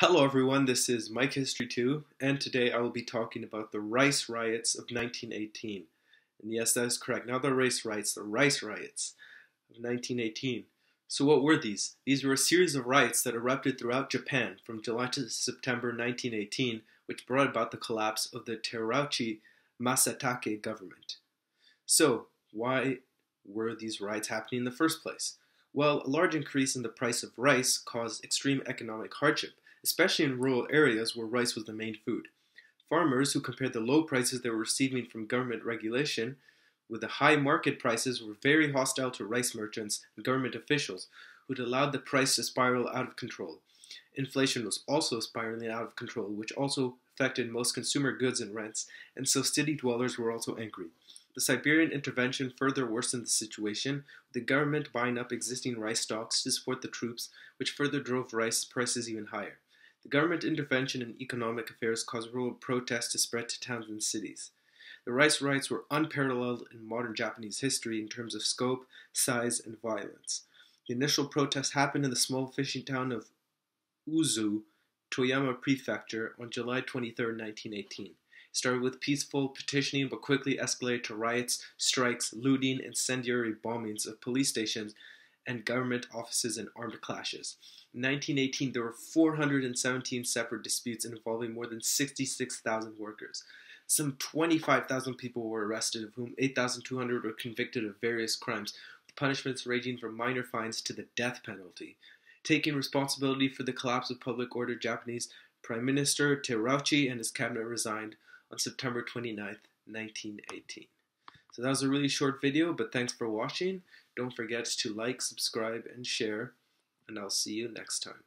Hello everyone, this is Micahistory 2, and today I will be talking about the rice riots of 1918. And yes, that is correct, not the race riots, the rice riots of 1918. So what were these? These were a series of riots that erupted throughout Japan from July to September 1918, which brought about the collapse of the Terauchi Masatake government. So, why were these riots happening in the first place? Well, a large increase in the price of rice caused extreme economic hardship, especially in rural areas where rice was the main food. Farmers who compared the low prices they were receiving from government regulation with the high market prices were very hostile to rice merchants and government officials who'd allowed the price to spiral out of control. Inflation was also spiraling out of control, which also affected most consumer goods and rents, and so city dwellers were also angry. The Siberian intervention further worsened the situation, with the government buying up existing rice stocks to support the troops, which further drove rice prices even higher. The government intervention in economic affairs caused rural protests to spread to towns and cities. The rice riots were unparalleled in modern Japanese history in terms of scope, size, and violence. The initial protest happened in the small fishing town of Uozu, Toyama Prefecture, on July 23, 1918 started with peaceful petitioning but quickly escalated to riots, strikes, looting, incendiary bombings of police stations and government offices and armed clashes. In 1918, there were 417 separate disputes involving more than 66,000 workers. Some 25,000 people were arrested, of whom 8,200 were convicted of various crimes, with punishments ranging from minor fines to the death penalty. Taking responsibility for the collapse of public order, Japanese Prime Minister Terauchi and his cabinet resigned, on September 29, 1918. So that was a really short video, but thanks for watching. Don't forget to like, subscribe, and share, and I'll see you next time.